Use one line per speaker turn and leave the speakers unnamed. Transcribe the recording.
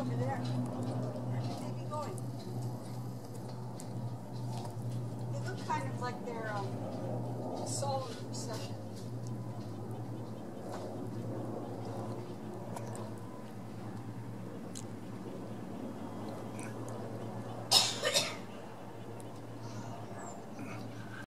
over there. Where should they be going? They look kind of like they're um, solar recession.